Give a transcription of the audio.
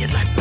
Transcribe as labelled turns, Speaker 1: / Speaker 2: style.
Speaker 1: you like